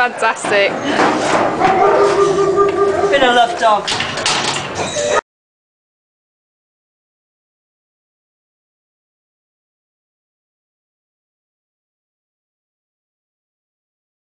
Fantastic. Been a love dog.